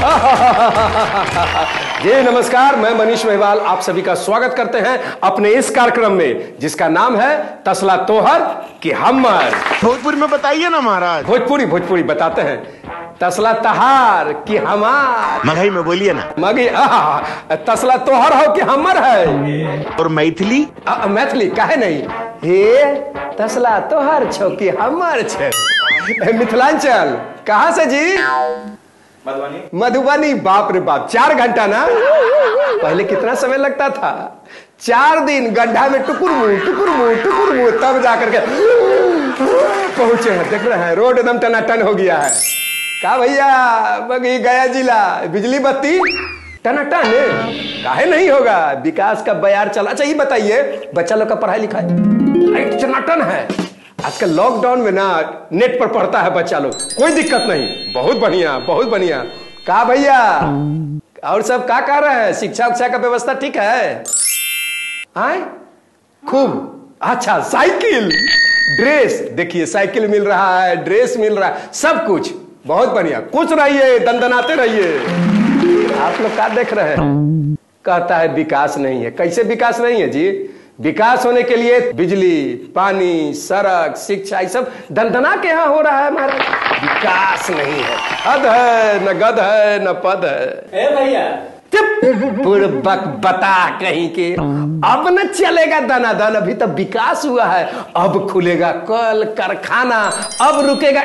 जी नमस्कार मैं मनीष महिवाल आप सभी का स्वागत करते हैं अपने इस कार्यक्रम में जिसका नाम है तसला तोहर की हमर। भोजपुरी में बताइए ना महाराज। भोजपुरी भोजपुरी बताते हैं। तसला तहार की हमार। मगही में बोलिए ना। मगी आहा, तसला तोहर हो कि हमर है। और मैथिली? मैथिली काहे नहीं? हे तसला तोहर छो कि हमर छे। मिथिलांचल कहाँ से जी? मधुबनी? मधुबनी, बाप रे बाप, चार घंटा ना? पहले कितना समय लगता था? चार दिन, गड्ढा में टुकुर मुँह टुकुर मुँह टुकुर मुँह, तब जाकर के पहुँचे हैं। देख रहे हैं, रोड एकदम टनाटन हो गया है। का भैया, बगी गया जिला, बिजली बत्ती? टनाटन काहे नहीं होगा? विकास का बयार चला। अच्छा ये बताइए, बच्चा लोग का पढ़ाई लिखाई लाइट टनाटन है। आजकल लॉकडाउन में ना नेट पर पढ़ता है बच्चा लोग। कोई दिक्कत नहीं। बहुत बढ़िया बहुत बढ़िया। का भैया? और सब का कर रहे हैं? शिक्षा उक्षा का व्यवस्था ठीक है? आए? खूब। अच्छा साइकिल। ड्रेस। देखिए, साइकिल मिल रहा है, ड्रेस मिल रहा है, सब कुछ। बहुत बढ़िया। कुछ रहिए, दंदनाते रहिए। आप लोग क्या देख रहे हैं। कहता है विकास नहीं है। कैसे विकास नहीं है जी? विकास होने के लिए बिजली पानी सड़क शिक्षा ये सब दंदना के यहाँ हो रहा है हमारा विकास नहीं है। हद है न गद है न पद है। ए भैया। बुड़बक बता कहीं के अब न चलेगा दाना दान अभी तो विकास हुआ है। अब खुलेगा कल कारखाना अब रुकेगा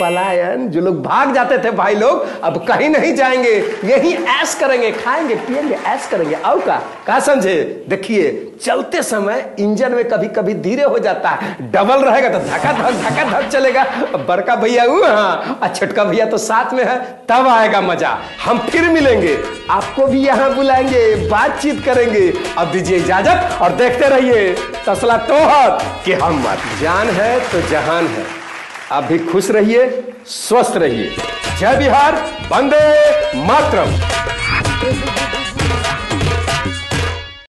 पलायन, जो लोग भाग जाते थे भाई लोग, अब कहीं नहीं जाएँगे। यही ऐश करेंगे, खाएँगे पिएँगे ऐश करेंगे। आओ का का समझे? देखिए, चलते समय इंजन में कभी कभी धीरे हो जाता है। डबल रहेगा तो धक्का धक धक्का धक चलेगा बड़का भैया वो हाँ। और छोटका भैया तो साथ में है, तब आएगा मज़ा। हम फिर मिलेंगे। आपको भी यहाँ बुलाएँगे, बातचीत करेंगे। अब दीजिए इजाज़त और देखते रहिए। तसला तोहर कि हम जान है तो जहान है। आप भी खुश रहिए स्वस्थ रहिए। जय बिहार वंदे मातरम।